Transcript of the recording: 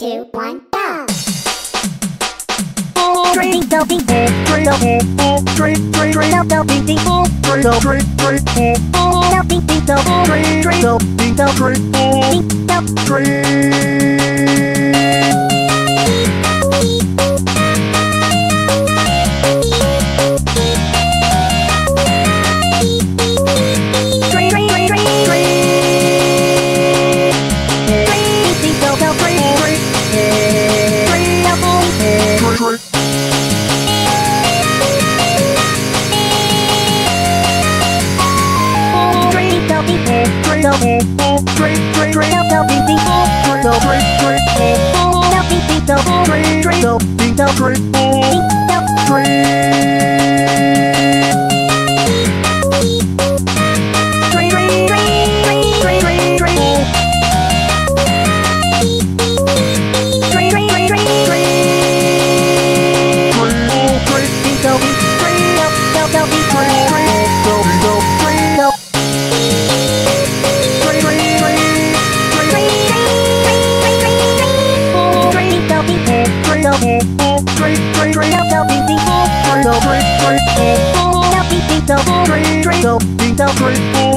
two, one, go! Drink, drink, drink, drink, drink the beat, drink, drink, drink the beat, drink the drink, drink, the beat, drink the drink, drink the beat, the drink, drink.